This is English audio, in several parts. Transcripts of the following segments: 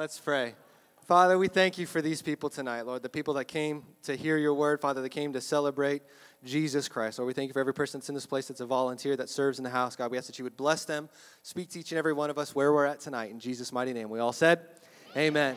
Let's pray. Father, we thank you for these people tonight, Lord, the people that came to hear your word, Father, that came to celebrate Jesus Christ. Lord, we thank you for every person that's in this place that's a volunteer that serves in the house. God, we ask that you would bless them, speak to each and every one of us where we're at tonight. In Jesus' mighty name. We all said, Amen.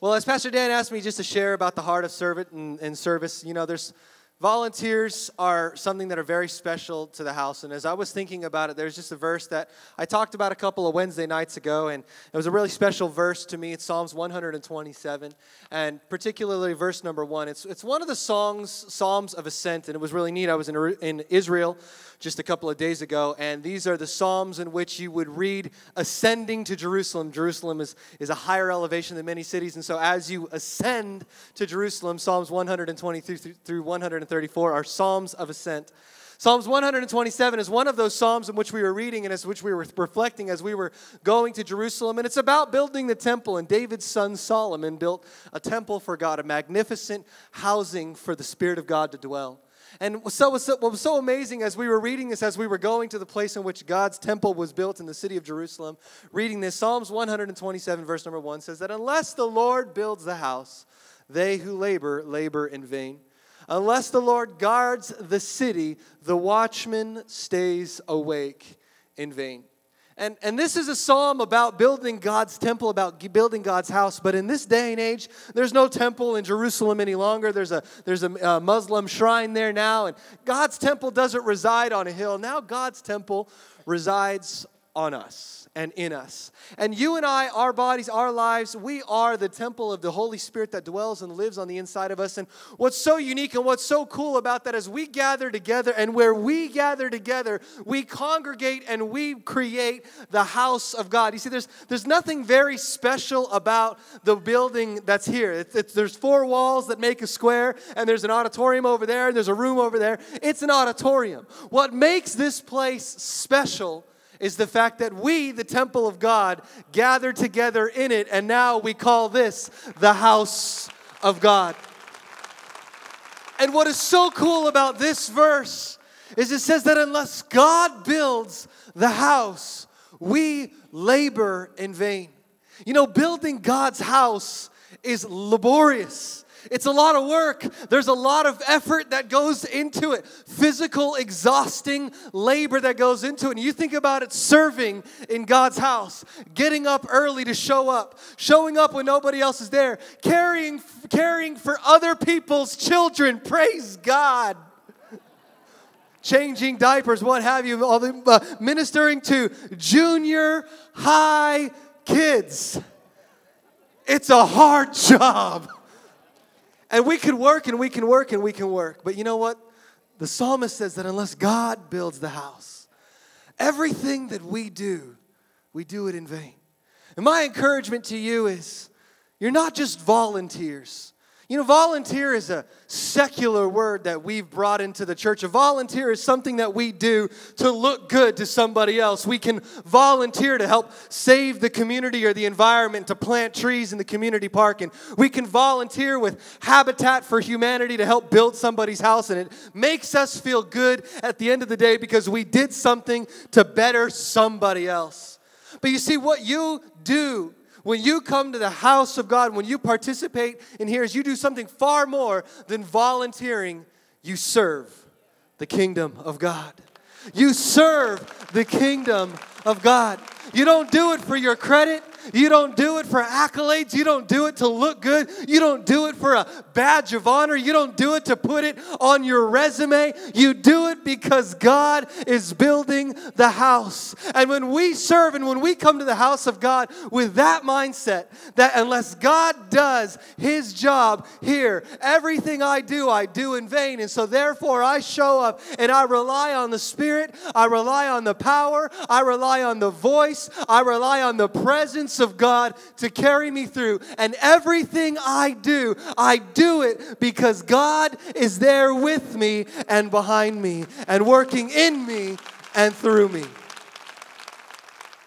Well, as Pastor Dan asked me just to share about the heart of servant and, and service, you know, there's Volunteers are something that are very special to the house. And as I was thinking about it, there's just a verse that I talked about a couple of Wednesday nights ago, and it was a really special verse to me. It's Psalms 127, and particularly verse number one. It's, it's one of the songs, Psalms of Ascent, and it was really neat. I was in, in Israel just a couple of days ago, and these are the Psalms in which you would read ascending to Jerusalem. Jerusalem is, is a higher elevation than many cities, and so as you ascend to Jerusalem, Psalms 123 through 134 are Psalms of Ascent. Psalms 127 is one of those Psalms in which we were reading and as which we were reflecting as we were going to Jerusalem. And it's about building the temple. And David's son Solomon built a temple for God, a magnificent housing for the Spirit of God to dwell. And so, what was so amazing as we were reading this, as we were going to the place in which God's temple was built in the city of Jerusalem, reading this, Psalms 127, verse number 1 says that unless the Lord builds the house, they who labor, labor in vain. Unless the Lord guards the city, the watchman stays awake in vain. And, and this is a psalm about building God's temple, about building God's house. But in this day and age, there's no temple in Jerusalem any longer. There's a, there's a, a Muslim shrine there now. And God's temple doesn't reside on a hill. Now God's temple resides on us and in us. And you and I, our bodies, our lives, we are the temple of the Holy Spirit that dwells and lives on the inside of us. And what's so unique and what's so cool about that is we gather together, and where we gather together, we congregate and we create the house of God. You see, there's, there's nothing very special about the building that's here. It's, it's, there's four walls that make a square, and there's an auditorium over there, and there's a room over there. It's an auditorium. What makes this place special is the fact that we, the temple of God, gather together in it, and now we call this the house of God. And what is so cool about this verse is it says that unless God builds the house, we labor in vain. You know, building God's house is laborious. It's a lot of work. There's a lot of effort that goes into it, physical, exhausting labor that goes into it. And you think about it serving in God's house, getting up early to show up, showing up when nobody else is there, caring, caring for other people's children. Praise God changing diapers, what have you, all the, uh, ministering to junior high kids. It's a hard job. And we can work and we can work and we can work. But you know what? The psalmist says that unless God builds the house, everything that we do, we do it in vain. And my encouragement to you is you're not just volunteers. You know, volunteer is a secular word that we've brought into the church. A volunteer is something that we do to look good to somebody else. We can volunteer to help save the community or the environment, to plant trees in the community park. And we can volunteer with Habitat for Humanity to help build somebody's house. And it makes us feel good at the end of the day because we did something to better somebody else. But you see, what you do when you come to the house of God, when you participate in here, is you do something far more than volunteering. You serve the kingdom of God. You serve the kingdom of God. You don't do it for your credit. You don't do it for accolades. You don't do it to look good. You don't do it for a badge of honor. You don't do it to put it on your resume. You do it because God is building the house. And when we serve and when we come to the house of God with that mindset, that unless God does his job here, everything I do, I do in vain. And so therefore, I show up and I rely on the Spirit, I rely on the power, I rely on the voice, I rely on the presence of God to carry me through. And everything I do, I do it because God is there with me and behind me and working in me and through me.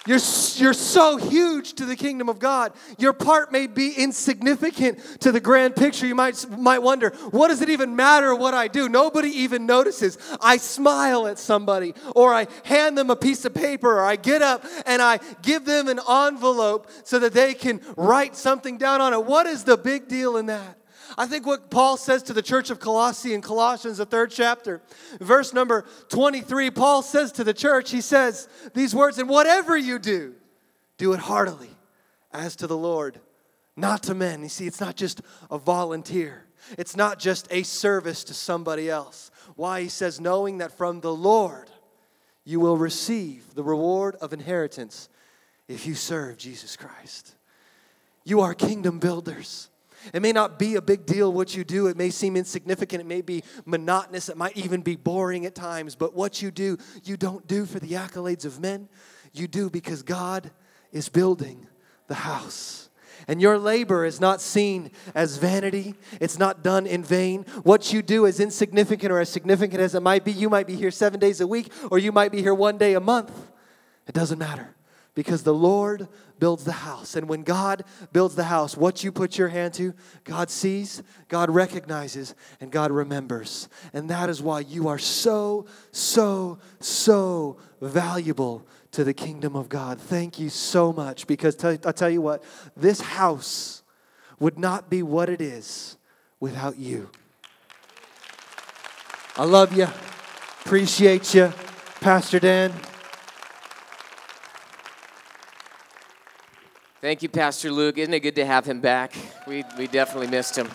You're, you're so huge to the kingdom of God. Your part may be insignificant to the grand picture. You might, might wonder, what does it even matter what I do? Nobody even notices. I smile at somebody, or I hand them a piece of paper, or I get up and I give them an envelope so that they can write something down on it. What is the big deal in that? I think what Paul says to the church of Colossae in Colossians, the third chapter, verse number 23, Paul says to the church, he says these words, and whatever you do, do it heartily as to the Lord, not to men. You see, it's not just a volunteer, it's not just a service to somebody else. Why? He says, knowing that from the Lord you will receive the reward of inheritance if you serve Jesus Christ. You are kingdom builders. It may not be a big deal what you do. It may seem insignificant. It may be monotonous. It might even be boring at times. But what you do, you don't do for the accolades of men. You do because God is building the house. And your labor is not seen as vanity. It's not done in vain. What you do is insignificant or as significant as it might be. You might be here seven days a week, or you might be here one day a month. It doesn't matter because the Lord builds the house. And when God builds the house, what you put your hand to, God sees, God recognizes, and God remembers. And that is why you are so, so, so valuable to the kingdom of God. Thank you so much because t- I'll tell you what, this house would not be what it is without you. I love you. Appreciate you, Pastor Dan. Thank you, Pastor Luke. Isn't it good to have him back? We, we definitely missed him.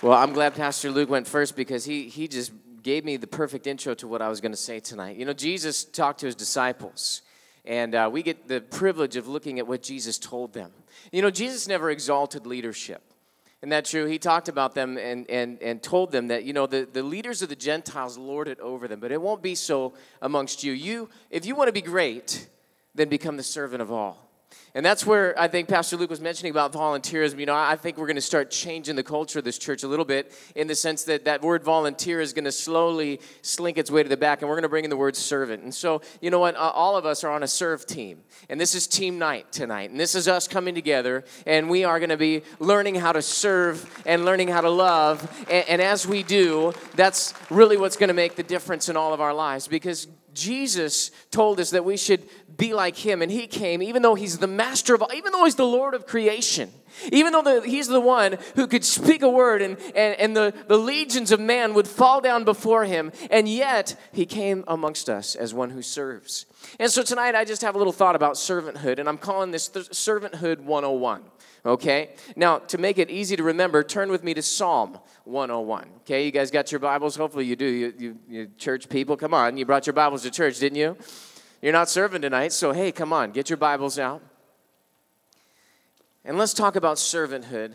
Well, I'm glad Pastor Luke went first because he, he just gave me the perfect intro to what I was going to say tonight. You know, Jesus talked to his disciples, and uh, we get the privilege of looking at what Jesus told them. You know, Jesus never exalted leadership. Isn't that true? He talked about them and, and, and told them that, you know, the, the leaders of the Gentiles lord it over them, but it won't be so amongst you. You, if you want to be great, then become the servant of all. And that's where I think Pastor Luke was mentioning about volunteerism. You know, I think we're going to start changing the culture of this church a little bit in the sense that that word volunteer is going to slowly slink its way to the back, and we're going to bring in the word servant. And so, you know what? All of us are on a serve team. And this is team night tonight. And this is us coming together, and we are going to be learning how to serve and learning how to love. And, and as we do, that's really what's going to make the difference in all of our lives because Jesus told us that we should be like him, and he came, even though he's the master of all, even though he's the Lord of creation, even though the, he's the one who could speak a word and, and, and the, the legions of man would fall down before him, and yet he came amongst us as one who serves. And so tonight I just have a little thought about servanthood, and I'm calling this Servanthood 101. Okay? Now, to make it easy to remember, turn with me to Psalm 101. Okay, you guys got your Bibles? Hopefully you do. You, you, you, church people, come on. You brought your Bibles to church, didn't you? You're not serving tonight, so hey, come on, get your Bibles out. And let's talk about servanthood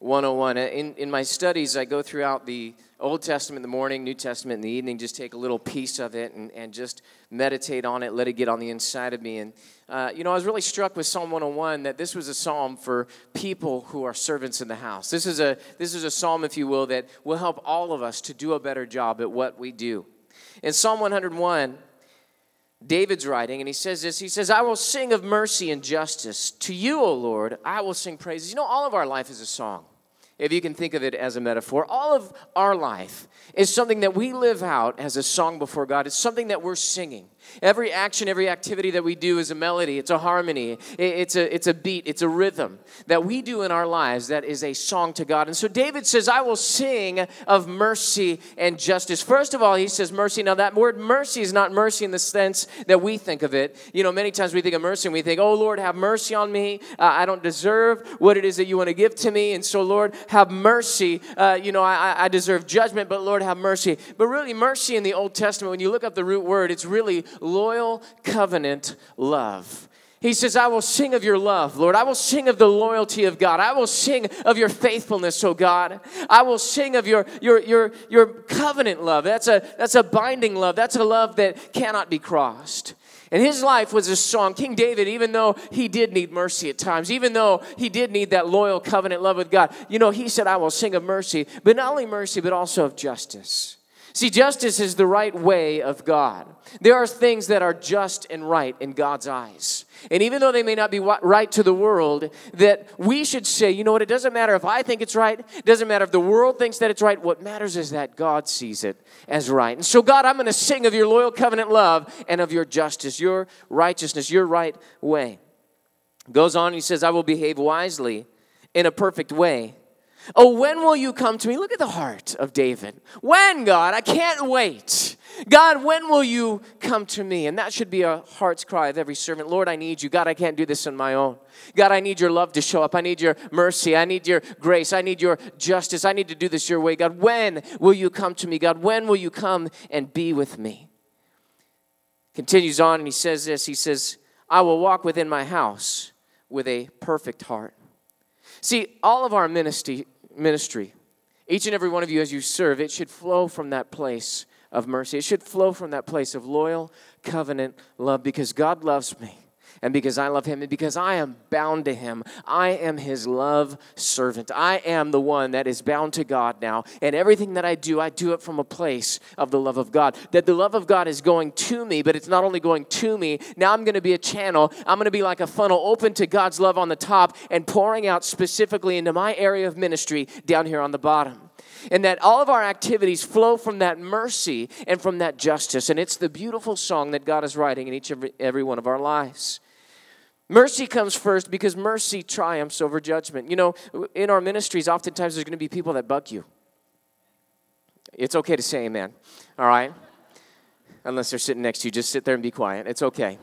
101. In, in my studies, I go throughout the Old Testament in the morning, New Testament in the evening, just take a little piece of it and, and just meditate on it, let it get on the inside of me. And, uh, you know, I was really struck with Psalm 101 that this was a psalm for people who are servants in the house. This is a, this is a psalm, if you will, that will help all of us to do a better job at what we do. In Psalm 101, David's writing, and he says this He says, I will sing of mercy and justice. To you, O Lord, I will sing praises. You know, all of our life is a song if you can think of it as a metaphor. All of our life is something that we live out as a song before God. It's something that we're singing. Every action, every activity that we do is a melody, it's a harmony, it's a, it's a beat, it's a rhythm that we do in our lives that is a song to God. And so David says, I will sing of mercy and justice. First of all, he says mercy. Now, that word mercy is not mercy in the sense that we think of it. You know, many times we think of mercy and we think, oh, Lord, have mercy on me. Uh, I don't deserve what it is that you want to give to me. And so, Lord, have mercy. Uh, you know, I, I deserve judgment, but Lord, have mercy. But really, mercy in the Old Testament, when you look up the root word, it's really loyal covenant love. He says, I will sing of your love, Lord. I will sing of the loyalty of God. I will sing of your faithfulness, oh God. I will sing of your, your, your, your covenant love. That's a, that's a binding love. That's a love that cannot be crossed. And his life was a song. King David, even though he did need mercy at times, even though he did need that loyal covenant love with God, you know, he said, I will sing of mercy, but not only mercy, but also of justice. See, justice is the right way of God. There are things that are just and right in God's eyes. And even though they may not be right to the world, that we should say, you know what, it doesn't matter if I think it's right, it doesn't matter if the world thinks that it's right. What matters is that God sees it as right. And so, God, I'm going to sing of your loyal covenant love and of your justice, your righteousness, your right way. Goes on, he says, I will behave wisely in a perfect way. Oh, when will you come to me? Look at the heart of David. When, God? I can't wait. God, when will you come to me? And that should be a heart's cry of every servant. Lord, I need you. God, I can't do this on my own. God, I need your love to show up. I need your mercy. I need your grace. I need your justice. I need to do this your way. God, when will you come to me? God, when will you come and be with me? Continues on and he says this He says, I will walk within my house with a perfect heart. See, all of our ministry, ministry, each and every one of you as you serve, it should flow from that place of mercy. It should flow from that place of loyal covenant love because God loves me and because I love him and because I am bound to him. I am his love servant. I am the one that is bound to God now. And everything that I do, I do it from a place of the love of God. That the love of God is going to me, but it's not only going to me. Now I'm going to be a channel. I'm going to be like a funnel open to God's love on the top and pouring out specifically into my area of ministry down here on the bottom and that all of our activities flow from that mercy and from that justice. And it's the beautiful song that God is writing in each and every, every one of our lives. Mercy comes first because mercy triumphs over judgment. You know, in our ministries, oftentimes there's going to be people that bug you. It's okay to say amen, all right? Unless they're sitting next to you, just sit there and be quiet. It's okay.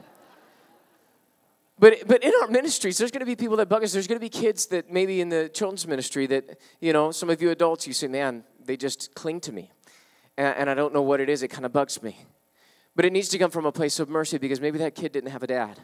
But, but in our ministries, there's going to be people that bug us. There's going to be kids that maybe in the children's ministry that, you know, some of you adults, you say, man, they just cling to me. And, and I don't know what it is. It kind of bugs me. But it needs to come from a place of mercy because maybe that kid didn't have a dad.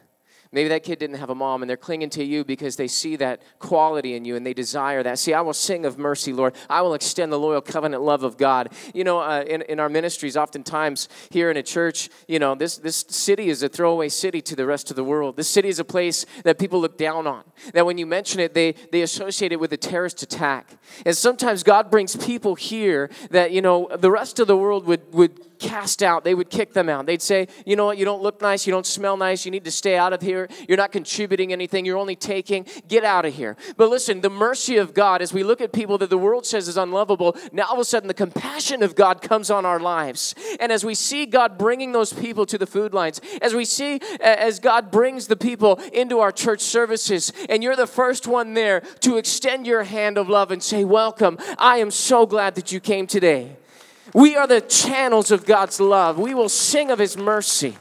Maybe that kid didn't have a mom and they're clinging to you because they see that quality in you and they desire that. See, I will sing of mercy, Lord. I will extend the loyal covenant love of God. You know, uh, in, in our ministries, oftentimes here in a church, you know, this, this city is a throwaway city to the rest of the world. This city is a place that people look down on. That when you mention it, they, they associate it with a terrorist attack. And sometimes God brings people here that, you know, the rest of the world would, would cast out. They would kick them out. They'd say, you know what, you don't look nice, you don't smell nice, you need to stay out of here. You're not contributing anything, you're only taking. Get out of here. But listen, the mercy of God, as we look at people that the world says is unlovable, now all of a sudden the compassion of God comes on our lives. And as we see God bringing those people to the food lines, as we see as God brings the people into our church services, and you're the first one there to extend your hand of love and say, Welcome. I am so glad that you came today. We are the channels of God's love. We will sing of His mercy,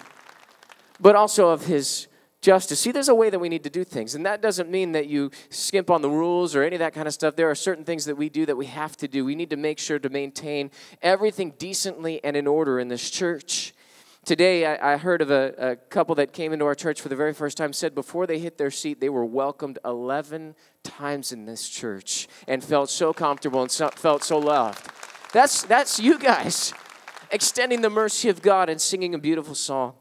but also of His justice. See, there's a way that we need to do things, and that doesn't mean that you skimp on the rules or any of that kind of stuff. There are certain things that we do that we have to do. We need to make sure to maintain everything decently and in order in this church. Today, I, I heard of a, a couple that came into our church for the very first time, said before they hit their seat, they were welcomed 11 times in this church and felt so comfortable and so, felt so loved. That's, that's you guys extending the mercy of God and singing a beautiful song.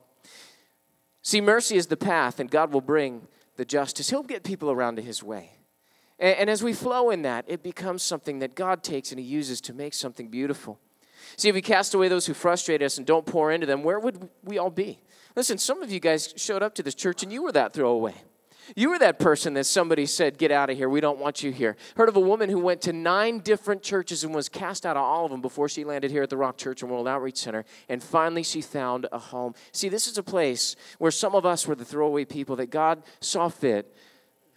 See, mercy is the path, and God will bring the justice. He'll get people around to His way. And, and, as we flow in that, it becomes something that God takes and He uses to make something beautiful. See, if we cast away those who frustrate us and don't pour into them, where would we all be? Listen, some of you guys showed up to this church and you were that throwaway. You were that person that somebody said, Get out of here. We don't want you here. Heard of a woman who went to nine different churches and was cast out of all of them before she landed here at the Rock Church and World Outreach Center. And finally, she found a home. See, this is a place where some of us were the throwaway people that God saw fit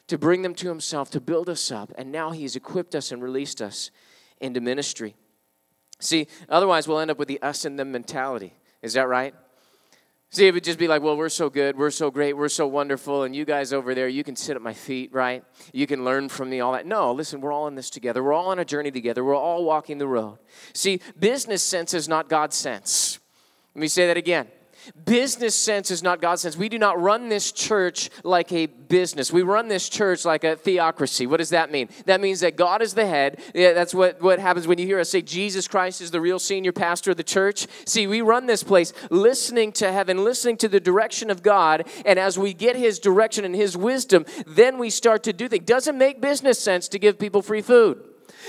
to bring them to Himself, to build us up. And now He's equipped us and released us into ministry. See, otherwise, we'll end up with the us and them mentality. Is that right? See, it would just be like, well, we're so good, we're so great, we're so wonderful, and you guys over there, you can sit at my feet, right? You can learn from me, all that. No, listen, we're all in this together. We're all on a journey together. We're all walking the road. See, business sense is not God's sense. Let me say that again. Business sense is not God's sense. We do not run this church like a business. We run this church like a theocracy. What does that mean? That means that God is the head. Yeah, that's what, what happens when you hear us say Jesus Christ is the real senior pastor of the church. See, we run this place listening to heaven, listening to the direction of God, and as we get his direction and his wisdom, then we start to do things. Doesn't make business sense to give people free food.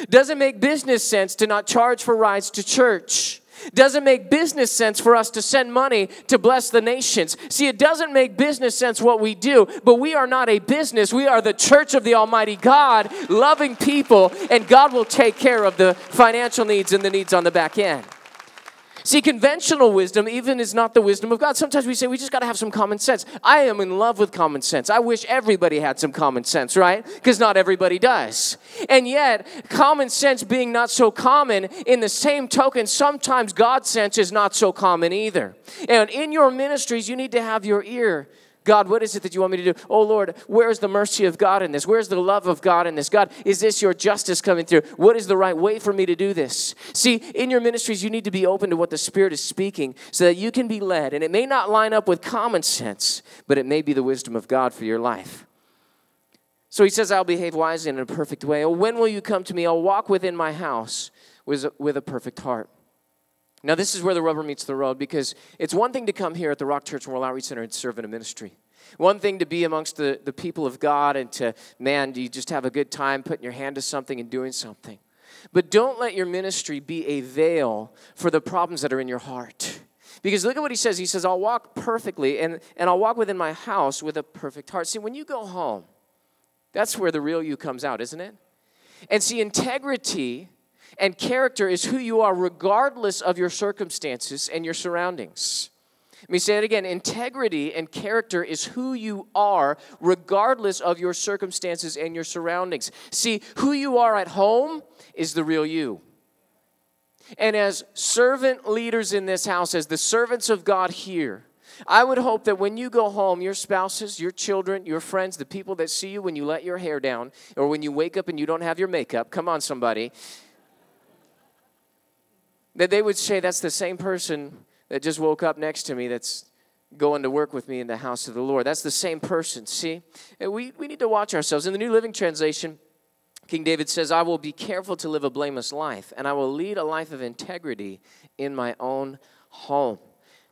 Doesn't make business sense to not charge for rides to church. Doesn't make business sense for us to send money to bless the nations. See, it doesn't make business sense what we do, but we are not a business. We are the church of the Almighty God, loving people, and God will take care of the financial needs and the needs on the back end. See, conventional wisdom even is not the wisdom of God. Sometimes we say we just got to have some common sense. I am in love with common sense. I wish everybody had some common sense, right? Because not everybody does. And yet, common sense being not so common, in the same token, sometimes God's sense is not so common either. And in your ministries, you need to have your ear God, what is it that you want me to do? Oh Lord, where's the mercy of God in this? Where's the love of God in this? God, is this your justice coming through? What is the right way for me to do this? See, in your ministries, you need to be open to what the Spirit is speaking so that you can be led. And it may not line up with common sense, but it may be the wisdom of God for your life. So he says, I'll behave wisely in a perfect way. Oh, when will you come to me? I'll walk within my house with a, with a perfect heart. Now, this is where the rubber meets the road because it's one thing to come here at the Rock Church World Outreach Center and serve in a ministry. One thing to be amongst the, the people of God and to, man, do you just have a good time putting your hand to something and doing something? But don't let your ministry be a veil for the problems that are in your heart. Because look at what he says. He says, I'll walk perfectly and, and I'll walk within my house with a perfect heart. See, when you go home, that's where the real you comes out, isn't it? And see, integrity and character is who you are regardless of your circumstances and your surroundings. Let me say it again. Integrity and character is who you are, regardless of your circumstances and your surroundings. See, who you are at home is the real you. And as servant leaders in this house, as the servants of God here, I would hope that when you go home, your spouses, your children, your friends, the people that see you when you let your hair down, or when you wake up and you don't have your makeup, come on, somebody, that they would say that's the same person that just woke up next to me that's going to work with me in the house of the Lord. That's the same person, see? And we, we need to watch ourselves. In the New Living Translation, King David says, I will be careful to live a blameless life, and I will lead a life of integrity in my own home.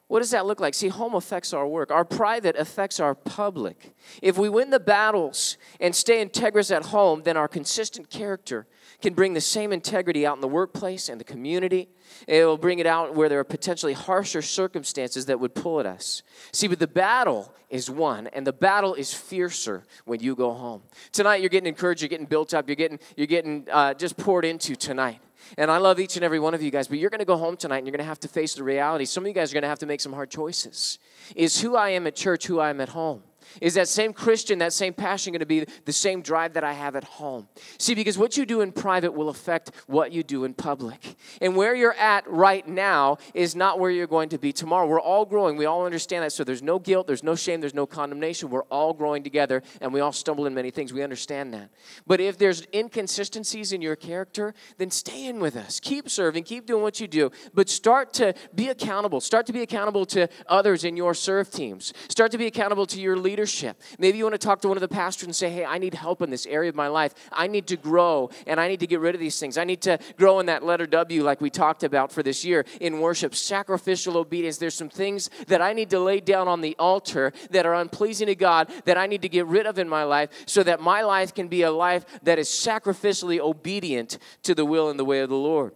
What does that look like? See, home affects our work. Our private affects our public. If we win the battles and stay integrous at home, then our consistent character can bring the same integrity out in the workplace and the community. It will bring it out where there are potentially harsher circumstances that would pull at us. See, but the battle is won, and the battle is fiercer when you go home. Tonight, you're getting encouraged, you're getting built up, you're getting, you're getting uh, just poured into tonight. And I love each and every one of you guys, but you're going to go home tonight and you're going to have to face the reality. Some of you guys are going to have to make some hard choices. Is who I am at church who I am at home? Is that same Christian, that same passion going to be the same drive that I have at home? See, because what you do in private will affect what you do in public. And where you're at right now is not where you're going to be tomorrow. We're all growing. We all understand that. So there's no guilt, there's no shame, there's no condemnation. We're all growing together and we all stumble in many things. We understand that. But if there's inconsistencies in your character, then stay in with us. Keep serving, keep doing what you do, but start to be accountable. Start to be accountable to others in your serve teams. Start to be accountable to your leaders leadership. Maybe you want to talk to one of the pastors and say, hey, I need help in this area of my life. I need to grow and I need to get rid of these things. I need to grow in that letter W, like we talked about for this year in worship, sacrificial obedience. There's some things that I need to lay down on the altar that are unpleasing to God that I need to get rid of in my life so that my life can be a life that is sacrificially obedient to the will and the way of the Lord.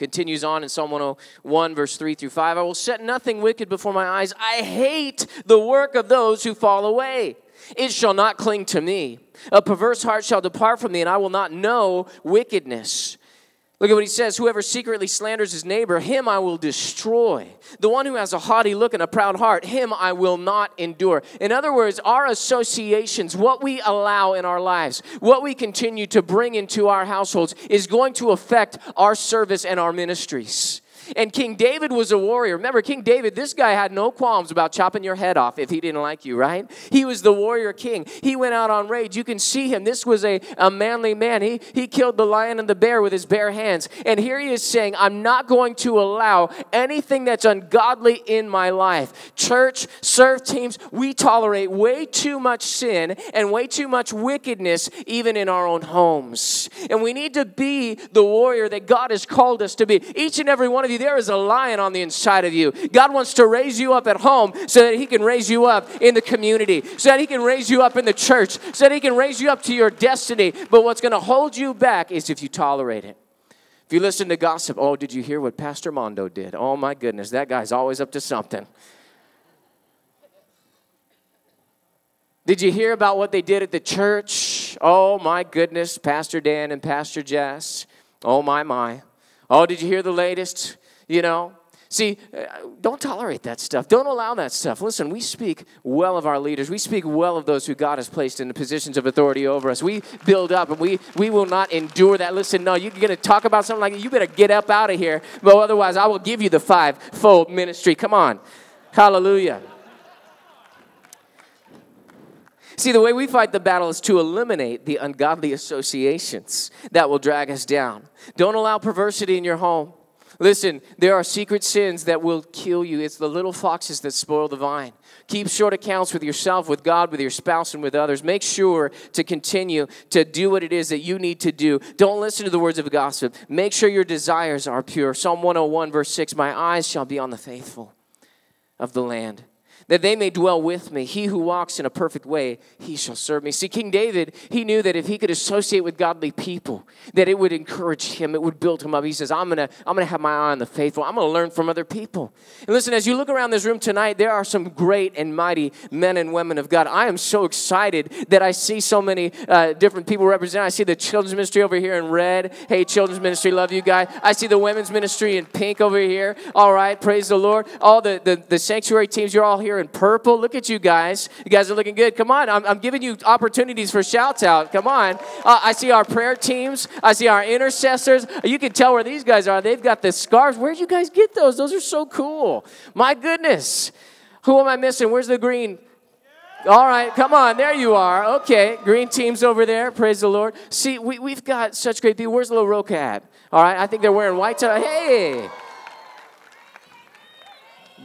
Continues on in Psalm 101, verse 3 through 5. I will set nothing wicked before my eyes. I hate the work of those who fall away. It shall not cling to me. A perverse heart shall depart from me, and I will not know wickedness. Look at what he says Whoever secretly slanders his neighbor, him I will destroy. The one who has a haughty look and a proud heart, him I will not endure. In other words, our associations, what we allow in our lives, what we continue to bring into our households, is going to affect our service and our ministries. And King David was a warrior. Remember, King David, this guy had no qualms about chopping your head off if he didn't like you, right? He was the warrior king. He went out on raids. You can see him. This was a, a manly man. He, he killed the lion and the bear with his bare hands. And here he is saying, I'm not going to allow anything that's ungodly in my life. Church, serve teams, we tolerate way too much sin and way too much wickedness, even in our own homes. And we need to be the warrior that God has called us to be. Each and every one of you, there is a lion on the inside of you. God wants to raise you up at home so that He can raise you up in the community, so that He can raise you up in the church, so that He can raise you up to your destiny. But what's going to hold you back is if you tolerate it. If you listen to gossip, oh, did you hear what Pastor Mondo did? Oh my goodness, that guy's always up to something. Did you hear about what they did at the church? Oh my goodness, Pastor Dan and Pastor Jess. Oh my, my. Oh, did you hear the latest? You know, See, uh, don't tolerate that stuff. Don't allow that stuff. Listen, we speak well of our leaders. We speak well of those who God has placed in the positions of authority over us. We build up and we, we will not endure that. Listen, no, you're going to talk about something like that. You better get up out of here. But otherwise, I will give you the five-fold ministry. Come on. Hallelujah. See, the way we fight the battle is to eliminate the ungodly associations that will drag us down. Don't allow perversity in your home. Listen, there are secret sins that will kill you. It's the little foxes that spoil the vine. Keep short accounts with yourself, with God, with your spouse, and with others. Make sure to continue to do what it is that you need to do. Don't listen to the words of gossip. Make sure your desires are pure. Psalm 101, verse 6 My eyes shall be on the faithful of the land that they may dwell with me. He who walks in a perfect way, he shall serve me. See, King David, he knew that if he could associate with godly people, that it would encourage him, it would build him up. He says, I'm gonna, I'm gonna have my eye on the faithful. I'm gonna learn from other people. And listen, as you look around this room tonight, there are some great and mighty men and women of God. I am so excited that I see so many uh, different people represented. I see the children's ministry over here in red. Hey, children's ministry, love you guys. I see the women's ministry in pink over here. All right, praise the Lord. All the, the, the sanctuary teams, you're all here purple. Look at you guys. You guys are looking good. Come on. I'm, I'm giving you opportunities for shouts out. Come on. Uh, I see our prayer teams. I see our intercessors. You can tell where these guys are. They've got the scarves. Where'd you guys get those? Those are so cool. My goodness. Who am I missing? Where's the green? All right, come on, there you are. Okay, green team's over there. Praise the Lord. See, we, we've got such great people. Where's the little Roca at? All right, I think they're wearing white tie. Hey,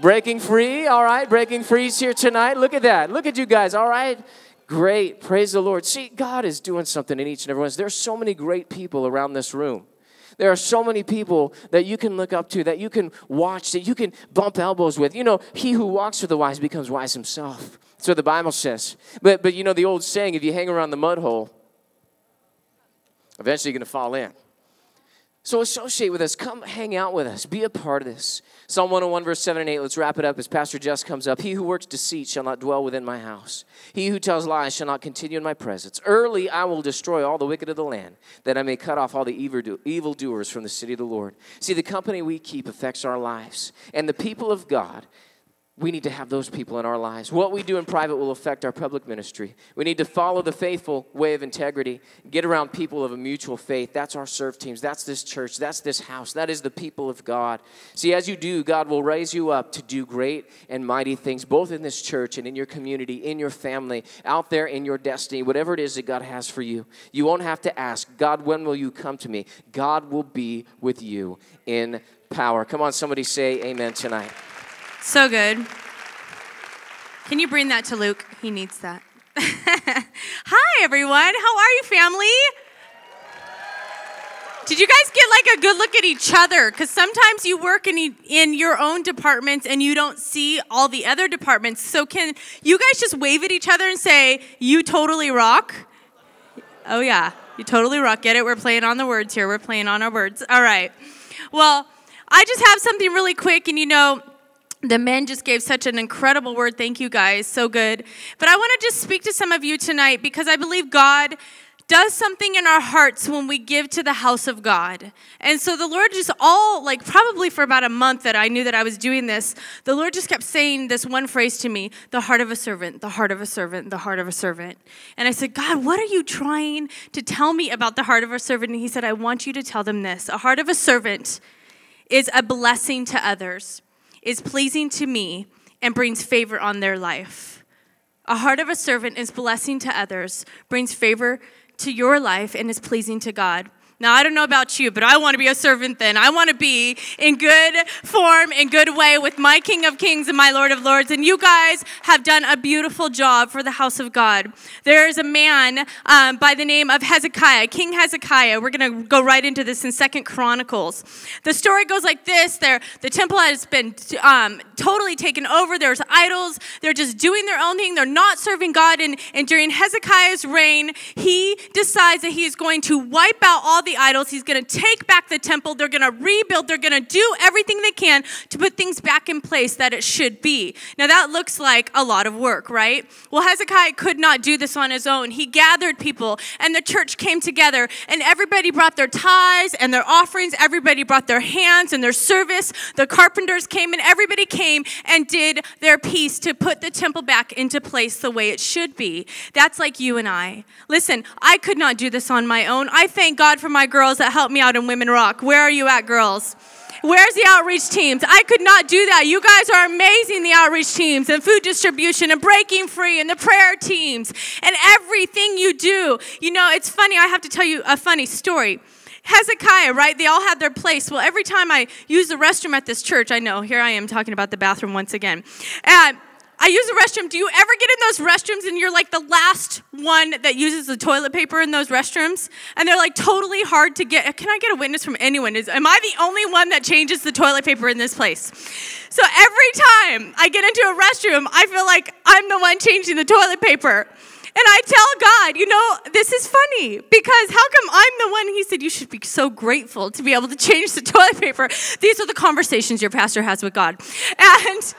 Breaking free, all right. Breaking free's here tonight. Look at that. Look at you guys, all right. Great. Praise the Lord. See, God is doing something in each and every one. There's so many great people around this room. There are so many people that you can look up to, that you can watch, that you can bump elbows with. You know, he who walks with the wise becomes wise himself. So the Bible says. But, but you know, the old saying, if you hang around the mud hole, eventually you're going to fall in. So associate with us. Come hang out with us. Be a part of this. Psalm 101, verse 7 and 8. Let's wrap it up as Pastor Jess comes up. He who works deceit shall not dwell within my house. He who tells lies shall not continue in my presence. Early I will destroy all the wicked of the land, that I may cut off all the evil doers from the city of the Lord. See, the company we keep affects our lives. And the people of God we need to have those people in our lives. What we do in private will affect our public ministry. We need to follow the faithful way of integrity, get around people of a mutual faith. That's our serve teams. That's this church. That's this house. That is the people of God. See, as you do, God will raise you up to do great and mighty things, both in this church and in your community, in your family, out there in your destiny, whatever it is that God has for you. You won't have to ask, God, when will you come to me? God will be with you in power. Come on, somebody say amen tonight. So good. Can you bring that to Luke? He needs that. Hi, everyone. How are you, family? Did you guys get like a good look at each other? Because sometimes you work in, in your own departments and you don't see all the other departments. So, can you guys just wave at each other and say, You totally rock? Oh, yeah, you totally rock. Get it? We're playing on the words here. We're playing on our words. All right. Well, I just have something really quick, and you know, the men just gave such an incredible word. Thank you guys. So good. But I want to just speak to some of you tonight because I believe God does something in our hearts when we give to the house of God. And so the Lord just all, like probably for about a month that I knew that I was doing this, the Lord just kept saying this one phrase to me the heart of a servant, the heart of a servant, the heart of a servant. And I said, God, what are you trying to tell me about the heart of a servant? And He said, I want you to tell them this a heart of a servant is a blessing to others is pleasing to me and brings favor on their life. A heart of a servant is blessing to others, brings favor to your life, and is pleasing to God. Now, I don't know about you, but I want to be a servant then. I want to be in good form, in good way with my King of Kings and my Lord of Lords. And you guys have done a beautiful job for the house of God. There is a man um, by the name of Hezekiah, King Hezekiah. We're going to go right into this in Second Chronicles. The story goes like this there, The temple has been um, totally taken over. There's idols. They're just doing their own thing. They're not serving God. And, and during Hezekiah's reign, he decides that he is going to wipe out all the idols. He's going to take back the temple. They're going to rebuild. They're going to do everything they can to put things back in place that it should be. Now, that looks like a lot of work, right? Well, Hezekiah could not do this on his own. He gathered people, and the church came together, and everybody brought their tithes and their offerings. Everybody brought their hands and their service. The carpenters came, and everybody came and did their piece to put the temple back into place the way it should be. That's like you and I. Listen, I could not do this on my own. I thank God for my girls that helped me out in Women Rock. Where are you at, girls? Where's the outreach teams? I could not do that. You guys are amazing, the outreach teams and food distribution and breaking free and the prayer teams and everything you do. You know, it's funny. I have to tell you a funny story. Hezekiah, right? They all had their place. Well, every time I use the restroom at this church, I know, here I am talking about the bathroom once again. And I use the restroom. Do you ever get in those restrooms and you're like the last one that uses the toilet paper in those restrooms? And they're like totally hard to get. Can I get a witness from anyone? Is, am I the only one that changes the toilet paper in this place? So every time I get into a restroom, I feel like I'm the one changing the toilet paper. And I tell God, you know, this is funny because how come I'm the one? He said, You should be so grateful to be able to change the toilet paper. These are the conversations your pastor has with God. And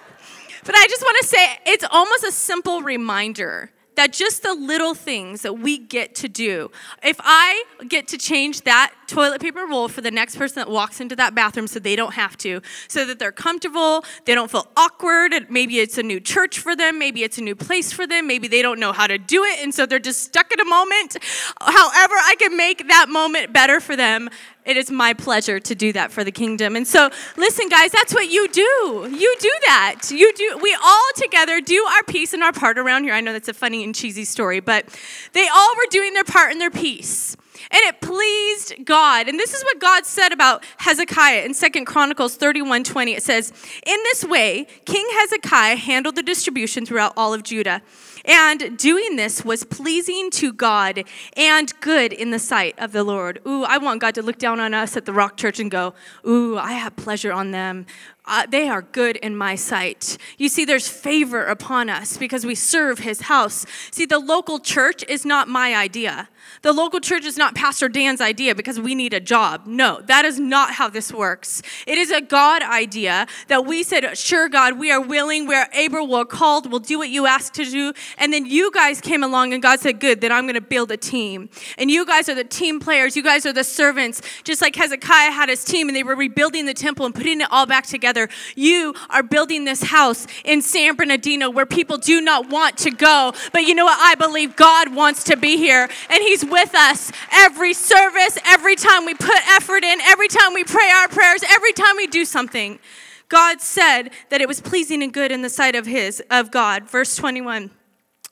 but I just want to say it's almost a simple reminder that just the little things that we get to do. If I get to change that toilet paper roll for the next person that walks into that bathroom so they don't have to, so that they're comfortable, they don't feel awkward, maybe it's a new church for them, maybe it's a new place for them, maybe they don't know how to do it, and so they're just stuck in a moment. However, I can make that moment better for them it is my pleasure to do that for the kingdom. And so, listen, guys, that's what you do. You do that. You do. We all together do our piece and our part around here. I know that's a funny and cheesy story, but they all were doing their part and their piece. And it pleased God. And this is what God said about Hezekiah in Second Chronicles 31 20. It says, In this way, King Hezekiah handled the distribution throughout all of Judah. And doing this was pleasing to God and good in the sight of the Lord. Ooh, I want God to look down on us at the Rock Church and go, Ooh, I have pleasure on them. Uh, they are good in my sight. You see, there's favor upon us because we serve his house. See, the local church is not my idea. The local church is not Pastor Dan's idea because we need a job. No, that is not how this works. It is a God idea that we said, Sure, God, we are willing, we're able, we're called, we'll do what you ask to do. And then you guys came along and God said, Good, then I'm going to build a team. And you guys are the team players, you guys are the servants, just like Hezekiah had his team and they were rebuilding the temple and putting it all back together. You are building this house in San Bernardino where people do not want to go. But you know what? I believe God wants to be here and He's with us every service, every time we put effort in, every time we pray our prayers, every time we do something. God said that it was pleasing and good in the sight of his of God. Verse 21.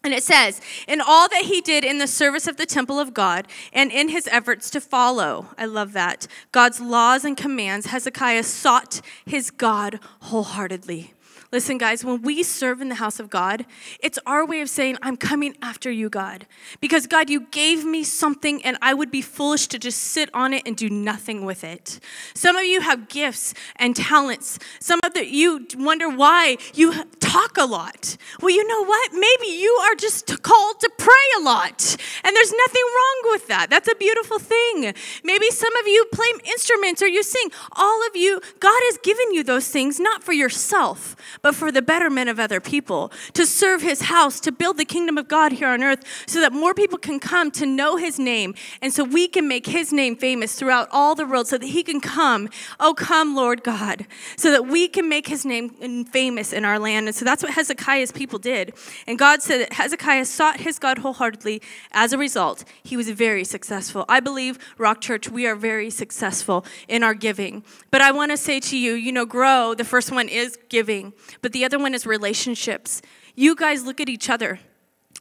And it says, in all that he did in the service of the temple of God and in his efforts to follow, I love that, God's laws and commands, Hezekiah sought his God wholeheartedly. Listen, guys, when we serve in the house of God, it's our way of saying, I'm coming after you, God. Because, God, you gave me something and I would be foolish to just sit on it and do nothing with it. Some of you have gifts and talents. Some of you wonder why you talk a lot. Well, you know what? Maybe you are just called to pray a lot. And there's nothing wrong with that. That's a beautiful thing. Maybe some of you play instruments or you sing. All of you, God has given you those things not for yourself but for the betterment of other people, to serve his house, to build the kingdom of God here on earth so that more people can come to know his name and so we can make his name famous throughout all the world so that he can come. Oh, come, Lord God, so that we can make his name famous in our land. And so that's what Hezekiah's people did. And God said that Hezekiah sought his God wholeheartedly. As a result, he was very successful. I believe, Rock Church, we are very successful in our giving. But I want to say to you, you know, grow. The first one is giving but the other one is relationships. You guys look at each other.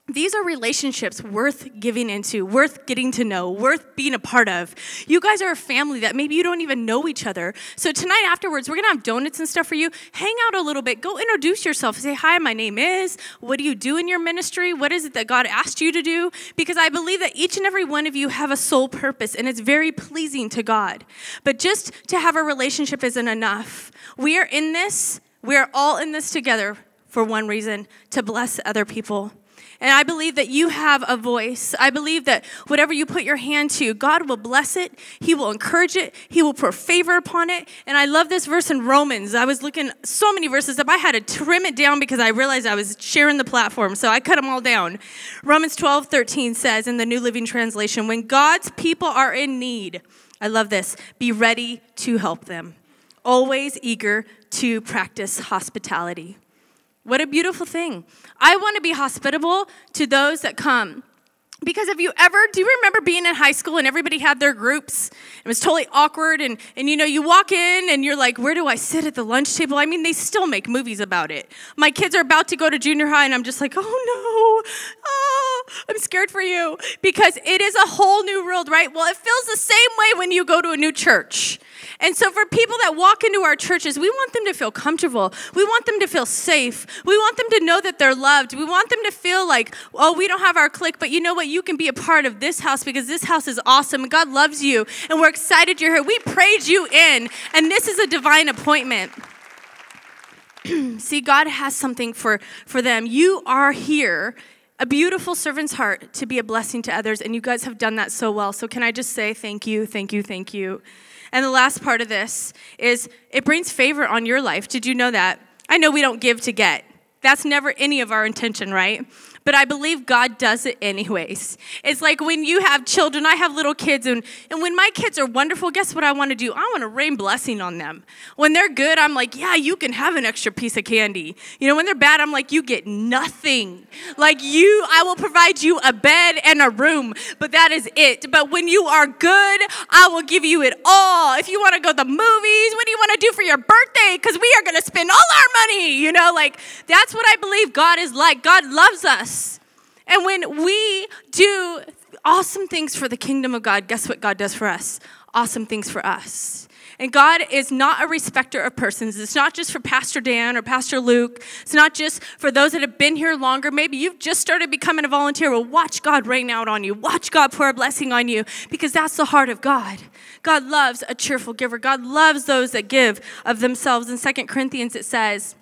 These are relationships worth giving into, worth getting to know, worth being a part of. You guys are a family that maybe you don't even know each other. So tonight afterwards, we're gonna have donuts and stuff for you. Hang out a little bit. Go introduce yourself. Say, hi, my name is. What do you do in your ministry? What is it that God asked you to do? Because I believe that each and every one of you have a sole purpose and it's very pleasing to God. But just to have a relationship isn't enough. We are in this we are all in this together for one reason to bless other people. And I believe that you have a voice. I believe that whatever you put your hand to, God will bless it. He will encourage it. He will pour favor upon it. And I love this verse in Romans. I was looking so many verses up. I had to trim it down because I realized I was sharing the platform. So I cut them all down. Romans 12, 13 says in the New Living Translation, when God's people are in need, I love this, be ready to help them. Always eager to practice hospitality. What a beautiful thing. I want to be hospitable to those that come. Because if you ever, do you remember being in high school and everybody had their groups? It was totally awkward, and, and you know, you walk in and you're like, where do I sit at the lunch table? I mean, they still make movies about it. My kids are about to go to junior high, and I'm just like, oh no, oh, I'm scared for you. Because it is a whole new world, right? Well, it feels the same way when you go to a new church. And so, for people that walk into our churches, we want them to feel comfortable. We want them to feel safe. We want them to know that they're loved. We want them to feel like, oh, we don't have our clique, but you know what? You can be a part of this house because this house is awesome. God loves you, and we're excited you're here. We prayed you in, and this is a divine appointment. See, God has something for, for them. You are here a beautiful servant's heart to be a blessing to others, and you guys have done that so well. So, can I just say thank you, thank you, thank you? And the last part of this is it brings favor on your life. Did you know that? I know we don't give to get. That's never any of our intention, right? But I believe God does it anyways. It's like when you have children, I have little kids, and, and when my kids are wonderful, guess what I want to do? I want to rain blessing on them. When they're good, I'm like, yeah, you can have an extra piece of candy. You know, when they're bad, I'm like, you get nothing. Like, you, I will provide you a bed and a room, but that is it. But when you are good, I will give you it all. If you want to go to the movies, what do you want to do for your birthday? Because we are going to spend all our money, you know, like that's what I believe God is like. God loves us. And when we do awesome things for the kingdom of God, guess what God does for us? Awesome things for us. And God is not a respecter of persons. It's not just for Pastor Dan or Pastor Luke. It's not just for those that have been here longer. Maybe you've just started becoming a volunteer. Well, watch God rain out on you. Watch God pour a blessing on you because that's the heart of God. God loves a cheerful giver. God loves those that give of themselves. In Second Corinthians, it says,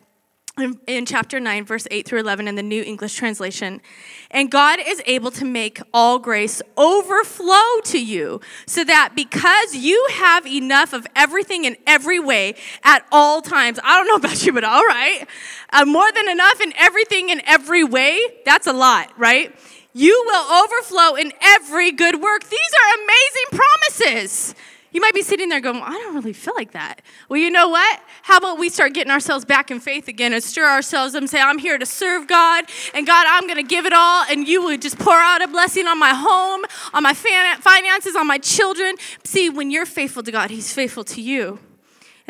in, chapter 9, verse 8 through 11 in the New English Translation. And God is able to make all grace overflow to you, so that because you have enough of everything in every way at all times, I don't know about you, but all right, uh, more than enough in everything in every way, that's a lot, right? You will overflow in every good work. These are amazing promises. You might be sitting there going, well, I don't really feel like that. Well, you know what? How about we start getting ourselves back in faith again and stir ourselves up and say, I'm here to serve God, and God, I'm going to give it all, and you would just pour out a blessing on my home, on my finances, on my children. See, when you're faithful to God, He's faithful to you.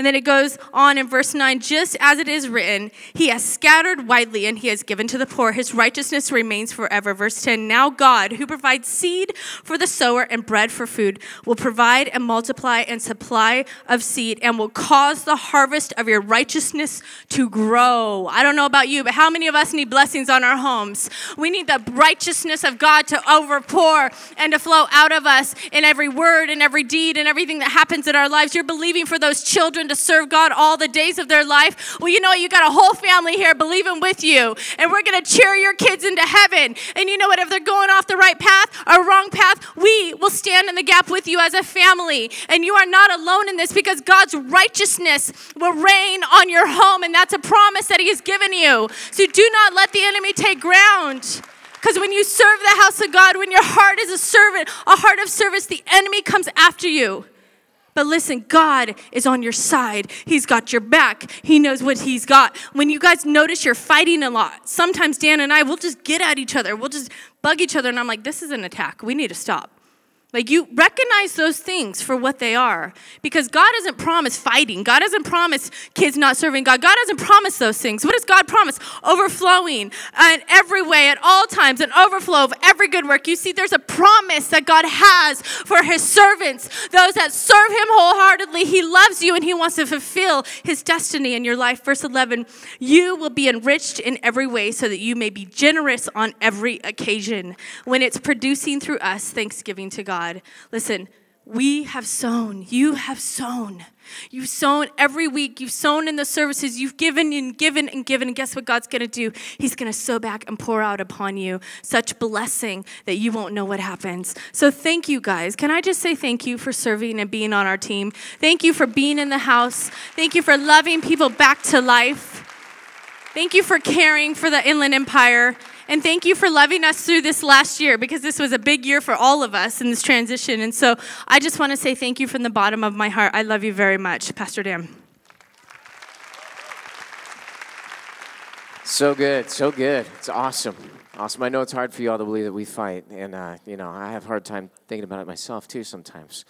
And then it goes on in verse 9 just as it is written, He has scattered widely and He has given to the poor. His righteousness remains forever. Verse 10 Now God, who provides seed for the sower and bread for food, will provide and multiply and supply of seed and will cause the harvest of your righteousness to grow. I don't know about you, but how many of us need blessings on our homes? We need the righteousness of God to overpour and to flow out of us in every word and every deed and everything that happens in our lives. You're believing for those children to serve God all the days of their life, well, you know, you got a whole family here believing with you, and we're going to cheer your kids into heaven. And you know what? If they're going off the right path or wrong path, we will stand in the gap with you as a family. And you are not alone in this because God's righteousness will reign on your home, and that's a promise that He has given you. So do not let the enemy take ground. Because when you serve the house of God, when your heart is a servant, a heart of service, the enemy comes after you. But listen, God is on your side. He's got your back. He knows what He's got. When you guys notice you're fighting a lot, sometimes Dan and I will just get at each other. We'll just bug each other, and I'm like, this is an attack. We need to stop. Like you recognize those things for what they are. Because God doesn't promise fighting. God doesn't promise kids not serving God. God doesn't promise those things. What does God promise? Overflowing in every way, at all times, an overflow of every good work. You see, there's a promise that God has for his servants, those that serve him wholeheartedly. He loves you and he wants to fulfill his destiny in your life. Verse 11, you will be enriched in every way so that you may be generous on every occasion when it's producing through us thanksgiving to God. God. Listen, we have sown. You have sown. You've sown every week. You've sown in the services. You've given and given and given. And guess what God's going to do? He's going to sow back and pour out upon you such blessing that you won't know what happens. So thank you guys. Can I just say thank you for serving and being on our team? Thank you for being in the house. Thank you for loving people back to life. Thank you for caring for the Inland Empire. And thank you for loving us through this last year because this was a big year for all of us in this transition. And so I just want to say thank you from the bottom of my heart. I love you very much, Pastor Dan. So good, so good. It's awesome. Awesome. I know it's hard for you all to believe that we fight. And, uh, you know, I have a hard time thinking about it myself, too, sometimes.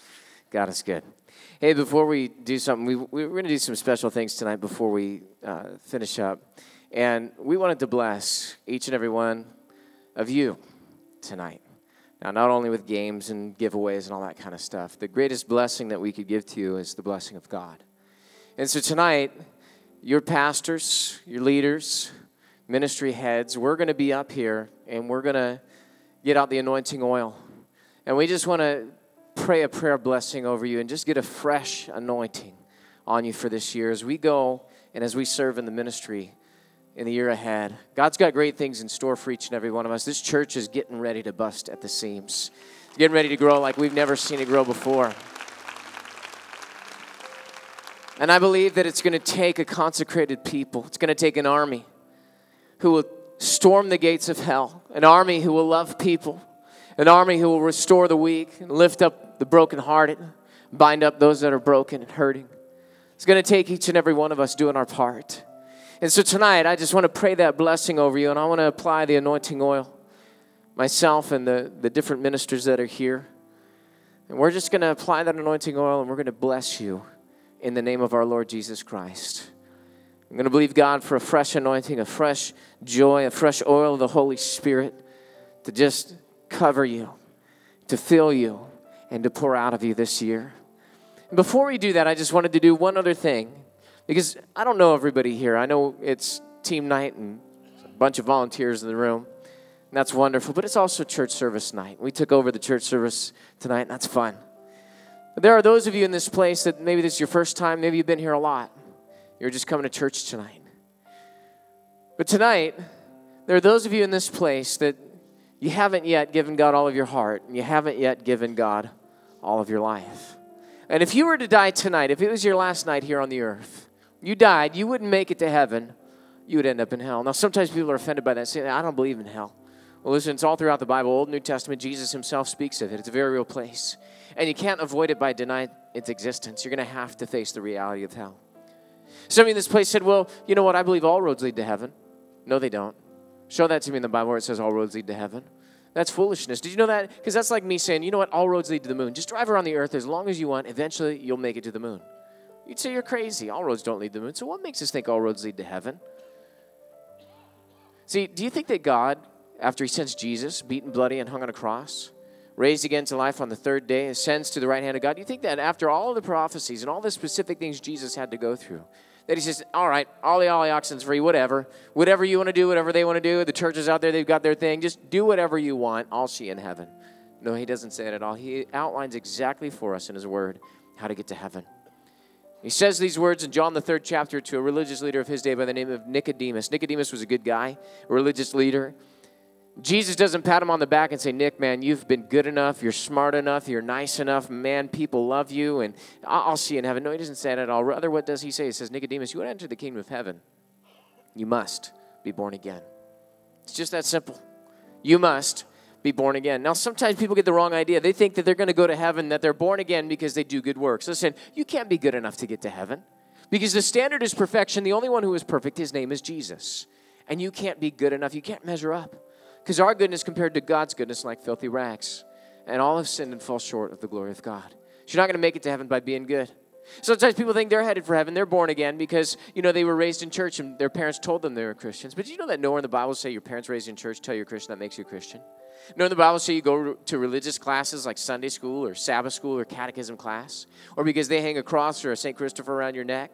God is good. Hey, before we do something, we, we're going to do some special things tonight before we uh, finish up. And we wanted to bless each and every one of you tonight. Now, not only with games and giveaways and all that kind of stuff, the greatest blessing that we could give to you is the blessing of God. And so tonight, your pastors, your leaders, ministry heads, we're going to be up here and we're going to get out the anointing oil. And we just want to pray a prayer blessing over you and just get a fresh anointing on you for this year as we go and as we serve in the ministry in the year ahead. God's got great things in store for each and every one of us. This church is getting ready to bust at the seams, it's getting ready to grow like we've never seen it grow before. And I believe that it's going to take a consecrated people, it's going to take an army who will storm the gates of hell, an army who will love people, an army who will restore the weak and lift up the brokenhearted, bind up those that are broken and hurting. It's going to take each and every one of us doing our part. And so tonight, I just want to pray that blessing over you, and I want to apply the anointing oil, myself and the, the different ministers that are here. And we're just going to apply that anointing oil, and we're going to bless you in the name of our Lord Jesus Christ. I'm going to believe God for a fresh anointing, a fresh joy, a fresh oil of the Holy Spirit to just cover you, to fill you, and to pour out of you this year. Before we do that, I just wanted to do one other thing. Because I don't know everybody here. I know it's team night and a bunch of volunteers in the room. And that's wonderful. But it's also church service night. We took over the church service tonight, and that's fun. But there are those of you in this place that maybe this is your first time, maybe you've been here a lot. You're just coming to church tonight. But tonight, there are those of you in this place that you haven't yet given God all of your heart, and you haven't yet given God all of your life. And if you were to die tonight, if it was your last night here on the earth, you died, you wouldn't make it to heaven, you would end up in hell. Now, sometimes people are offended by that, saying, I don't believe in hell. Well, listen, it's all throughout the Bible, Old New Testament. Jesus himself speaks of it. It's a very real place. And you can't avoid it by denying its existence. You're going to have to face the reality of hell. Somebody in this place said, Well, you know what? I believe all roads lead to heaven. No, they don't. Show that to me in the Bible where it says all roads lead to heaven. That's foolishness. Did you know that? Because that's like me saying, you know what? All roads lead to the moon. Just drive around the earth as long as you want. Eventually, you'll make it to the moon. You'd say you're crazy. All roads don't lead to the moon. So what makes us think all roads lead to heaven? See, do you think that God, after he sends Jesus, beaten, bloody, and hung on a cross, raised again to life on the third day, ascends to the right hand of God, do you think that after all the prophecies and all the specific things Jesus had to go through, that he says, all right, ollie ollie oxen's free, whatever. Whatever you want to do, whatever they want to do. The churches out there, they've got their thing. Just do whatever you want. I'll see you in heaven. No, he doesn't say it at all. He outlines exactly for us in his word how to get to heaven. He says these words in John, the third chapter, to a religious leader of his day by the name of Nicodemus. Nicodemus was a good guy, a religious leader. Jesus doesn't pat him on the back and say, Nick, man, you've been good enough, you're smart enough, you're nice enough, man, people love you, and I'll see you in heaven. No, he doesn't say that at all. Rather, what does he say? He says, Nicodemus, you want to enter the kingdom of heaven, you must be born again. It's just that simple. You must be born again. Now, sometimes people get the wrong idea. They think that they're going to go to heaven, that they're born again because they do good works. Listen, you can't be good enough to get to heaven because the standard is perfection. The only one who is perfect, his name is Jesus. And you can't be good enough. You can't measure up because our goodness compared to God's goodness like filthy rags. And all have sinned and fall short of the glory of God. So you're not going to make it to heaven by being good. Sometimes people think they're headed for heaven. They're born again because, you know, they were raised in church and their parents told them they were Christians. But you know that nowhere in the Bible say your parents raised in church tell you a Christian that makes you a Christian? No, in the Bible say you go to religious classes like Sunday school or Sabbath school or catechism class, or because they hang a cross or a St. Christopher around your neck.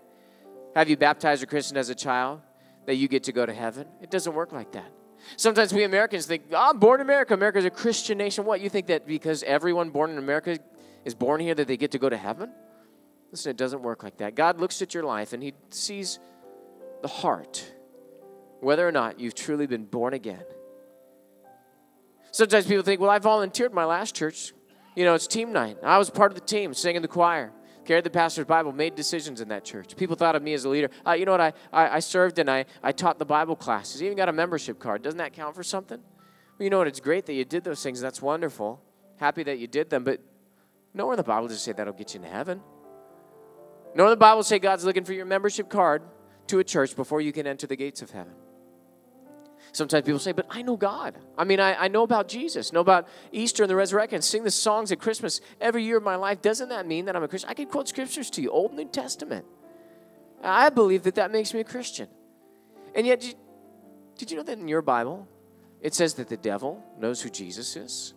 Have you baptized a Christian as a child that you get to go to heaven? It doesn't work like that. Sometimes we Americans think, oh, I'm born in America. America's a Christian nation. What? You think that because everyone born in America is born here that they get to go to heaven? Listen, it doesn't work like that. God looks at your life and He sees the heart, whether or not you've truly been born again. Sometimes people think, well, I volunteered my last church. You know, it's team night. I was part of the team, sang in the choir, carried the pastor's Bible, made decisions in that church. People thought of me as a leader. Uh, you know what? I, I, I, served and I, I taught the Bible classes. Even got a membership card. Doesn't that count for something? Well, you know what? It's great that you did those things. That's wonderful. Happy that you did them. But nowhere in the Bible does it say that'll get you into heaven. Nor the Bible say God's looking for your membership card to a church before you can enter the gates of heaven. Sometimes people say, but I know God. I mean, I, I know about Jesus, know about Easter and the resurrection, sing the songs at Christmas every year of my life. Doesn't that mean that I'm a Christian? I can quote scriptures to you, Old New Testament. I believe that that makes me a Christian. And yet, did you, did you know that in your Bible, it says that the devil knows who Jesus is?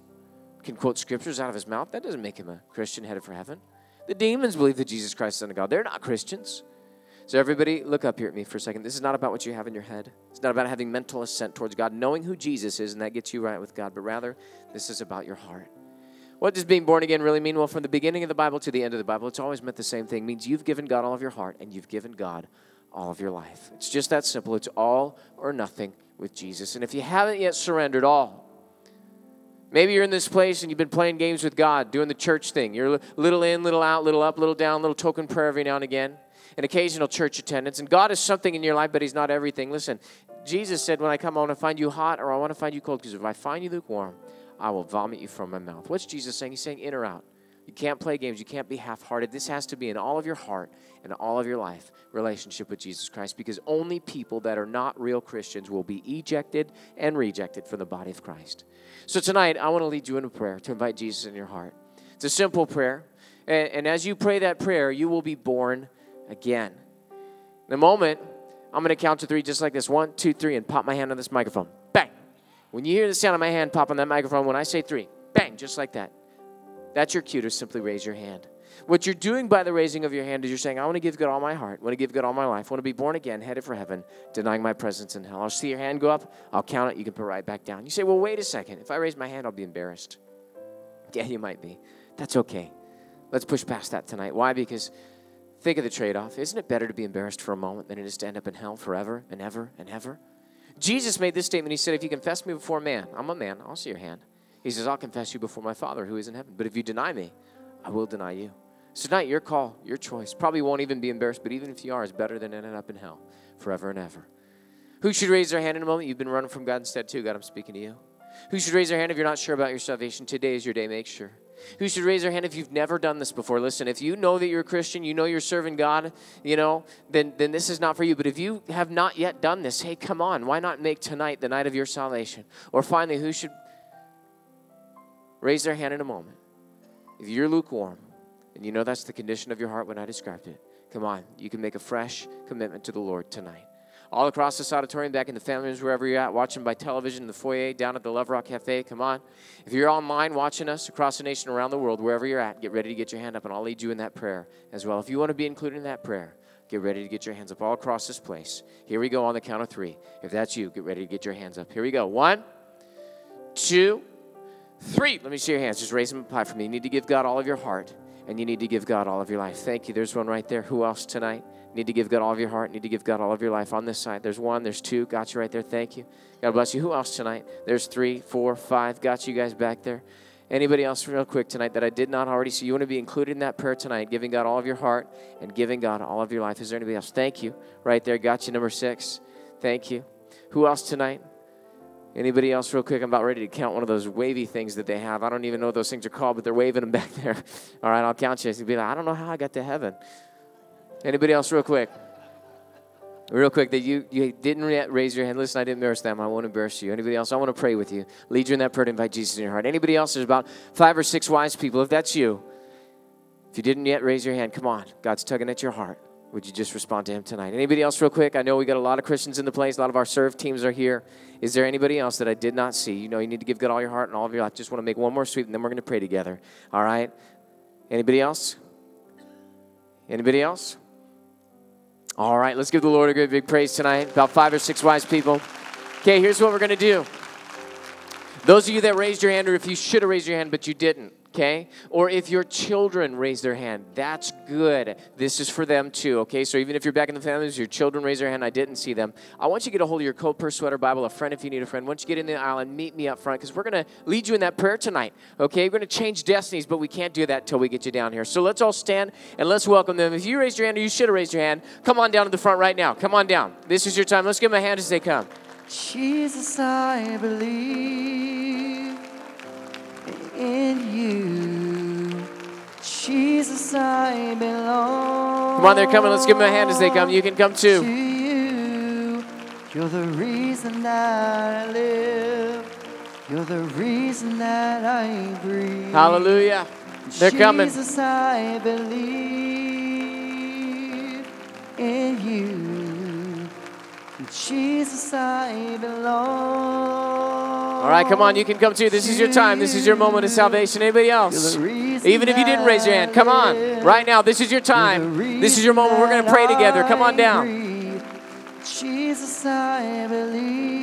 Can quote scriptures out of his mouth? That doesn't make him a Christian headed for heaven. The demons believe that Jesus Christ is the Son of God. They're not Christians. So, everybody, look up here at me for a second. This is not about what you have in your head. It's not about having mental assent towards God, knowing who Jesus is, and that gets you right with God, but rather, this is about your heart. What does being born again really mean? Well, from the beginning of the Bible to the end of the Bible, it's always meant the same thing. It means you've given God all of your heart, and you've given God all of your life. It's just that simple. It's all or nothing with Jesus. And if you haven't yet surrendered all, Maybe you're in this place and you've been playing games with God, doing the church thing. You're little in, little out, little up, little down, little token prayer every now and again, an occasional church attendance. And God is something in your life, but He's not everything. Listen, Jesus said, When I come, I want to find you hot or I want to find you cold, because if I find you lukewarm, I will vomit you from my mouth. What's Jesus saying? He's saying in or out. You can't play games. You can't be half hearted. This has to be in all of your heart and all of your life relationship with Jesus Christ because only people that are not real Christians will be ejected and rejected from the body of Christ. So tonight, I want to lead you in a prayer to invite Jesus in your heart. It's a simple prayer. And, and as you pray that prayer, you will be born again. In a moment, I'm going to count to three just like this one, two, three, and pop my hand on this microphone. Bang. When you hear the sound of my hand pop on that microphone, when I say three, bang, just like that. That's your cue to simply raise your hand. What you're doing by the raising of your hand is you're saying, I want to give God all my heart. I want to give God all my life. I want to be born again, headed for heaven, denying my presence in hell. I'll see your hand go up. I'll count it. You can put it right back down. You say, well, wait a second. If I raise my hand, I'll be embarrassed. Yeah, you might be. That's okay. Let's push past that tonight. Why? Because think of the trade off. Isn't it better to be embarrassed for a moment than it is to end up in hell forever and ever and ever? Jesus made this statement. He said, If you confess me before man, I'm a man, I'll see your hand. He says, I'll confess you before my Father who is in heaven. But if you deny me, I will deny you. So tonight, your call, your choice. Probably won't even be embarrassed, but even if you are, it's better than ending up in hell forever and ever. Who should raise their hand in a moment? You've been running from God instead, too. God, I'm speaking to you. Who should raise their hand if you're not sure about your salvation? Today is your day. Make sure. Who should raise their hand if you've never done this before? Listen, if you know that you're a Christian, you know you're serving God, you know, then, then this is not for you. But if you have not yet done this, hey, come on. Why not make tonight the night of your salvation? Or finally, who should raise their hand in a moment? If you're lukewarm, and you know that's the condition of your heart when I described it, come on, you can make a fresh commitment to the Lord tonight. All across this auditorium, back in the family rooms, wherever you're at, watching by television in the foyer, down at the Love Rock Cafe, come on. If you're online watching us across the nation, around the world, wherever you're at, get ready to get your hand up, and I'll lead you in that prayer as well. If you want to be included in that prayer, get ready to get your hands up all across this place. Here we go on the count of three. If that's you, get ready to get your hands up. Here we go. One, two, three. Let me see your hands. Just raise them up high for me. You need to give God all of your heart and you need to give God all of your life. Thank you. There's one right there. Who else tonight? Need to give God all of your heart. Need to give God all of your life. On this side, there's one. There's two. Got you right there. Thank you. God bless you. Who else tonight? There's three, four, five. Got you guys back there. Anybody else, real quick tonight, that I did not already see? You want to be included in that prayer tonight, giving God all of your heart and giving God all of your life. Is there anybody else? Thank you. Right there. Got you. Number six. Thank you. Who else tonight? Anybody else, real quick? I'm about ready to count one of those wavy things that they have. I don't even know what those things are called, but they're waving them back there. All right, I'll count you. You'll be like, I don't know how I got to heaven. Anybody else, real quick? Real quick, that you, you didn't raise your hand. Listen, I didn't embarrass them. I won't embarrass you. Anybody else? I want to pray with you. Lead you in that prayer to invite Jesus in your heart. Anybody else? There's about five or six wise people. If that's you, if you didn't yet raise your hand, come on. God's tugging at your heart. Would you just respond to him tonight? Anybody else, real quick? I know we got a lot of Christians in the place. A lot of our serve teams are here. Is there anybody else that I did not see? You know, you need to give God all your heart and all of your life. Just want to make one more sweep, and then we're going to pray together. All right? Anybody else? Anybody else? All right, let's give the Lord a good big praise tonight. About five or six wise people. Okay, here's what we're going to do. Those of you that raised your hand, or if you should have raised your hand but you didn't, okay? Or if your children raise their hand, that's good. This is for them too, okay? So even if you're back in the families, your children raise their hand, I didn't see them. I want you to get a hold of your coat, purse, sweater, Bible, a friend if you need a friend. Once you get in the aisle and meet me up front, because we're going to lead you in that prayer tonight, okay? We're going to change destinies, but we can't do that till we get you down here. So let's all stand and let's welcome them. If you raised your hand or you should have raised your hand, come on down to the front right now. Come on down. This is your time. Let's give them a hand as they come. Jesus, I believe in you. Jesus, I belong. Come on, they're coming. Let's give them a hand as they come. You can come To too. you, you're the reason that I live. You're the reason that I breathe. Hallelujah. They're coming. Jesus, I believe in you. Jesus, I belong. All right, come on. You can come too. This is your time. This is your moment of salvation. Anybody else? Even if you didn't raise your hand, come on. Right now, this is your time. This is your moment. We're going to pray together. Come on down. Jesus, I believe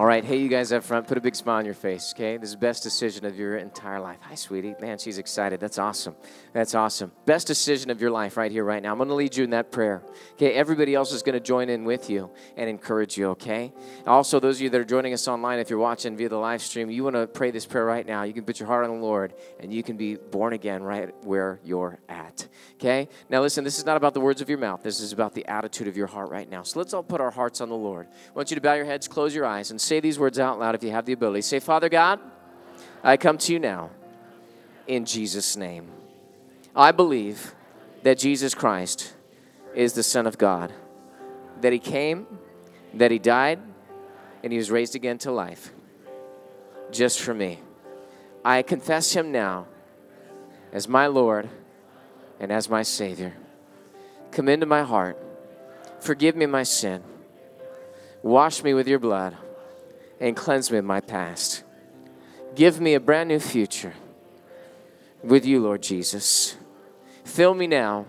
All right, hey, you guys up front, put a big smile on your face, okay? This is the best decision of your entire life. Hi, sweetie. Man, she's excited. That's awesome. That's awesome. Best decision of your life right here, right now. I'm going to lead you in that prayer, okay? Everybody else is going to join in with you and encourage you, okay? Also, those of you that are joining us online, if you're watching via the live stream, you want to pray this prayer right now. You can put your heart on the Lord and you can be born again right where you're at, okay? Now, listen, this is not about the words of your mouth. This is about the attitude of your heart right now. So let's all put our hearts on the Lord. I want you to bow your heads, close your eyes, and say these words out loud if you have the ability. Say, Father God, I come to you now in Jesus' name. I believe that Jesus Christ is the Son of God, that He came, that He died, and He was raised again to life just for me. I confess Him now as my Lord and as my Savior. Come into my heart, forgive me my sin, wash me with your blood, and cleanse me of my past. Give me a brand new future with you, Lord Jesus. Fill me now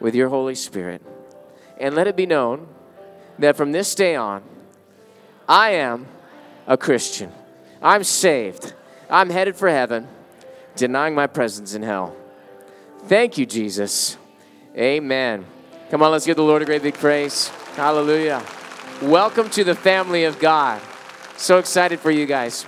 with your Holy Spirit. And let it be known that from this day on, I am a Christian. I'm saved. I'm headed for heaven, denying my presence in hell. Thank you, Jesus. Amen. Come on, let's give the Lord a great big praise. Hallelujah. Welcome to the family of God. So excited for you guys.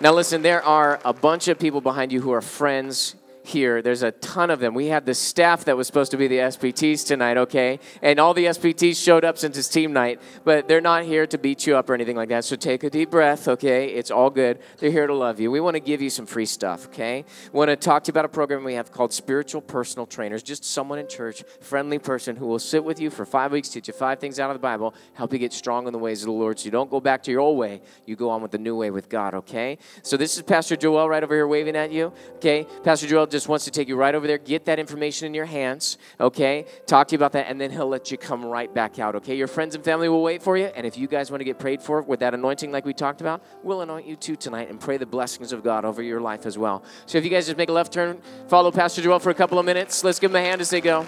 Now, listen, there are a bunch of people behind you who are friends here. There's a ton of them. We had the staff that was supposed to be the SPTs tonight, okay? And all the SPTs showed up since it's team night, but they're not here to beat you up or anything like that. So take a deep breath, okay? It's all good. They're here to love you. We want to give you some free stuff, okay? We want to talk to you about a program we have called Spiritual Personal Trainers. Just someone in church, friendly person who will sit with you for five weeks, teach you five things out of the Bible, help you get strong in the ways of the Lord so you don't go back to your old way. You go on with the new way with God, okay? So this is Pastor Joel right over here waving at you, okay? Pastor Joel just wants to take you right over there, get that information in your hands, okay? Talk to you about that, and then he'll let you come right back out, okay? Your friends and family will wait for you, and if you guys want to get prayed for with that anointing like we talked about, we'll anoint you too tonight and pray the blessings of God over your life as well. So if you guys just make a left turn, follow Pastor Joel for a couple of minutes. Let's give him a hand as they go.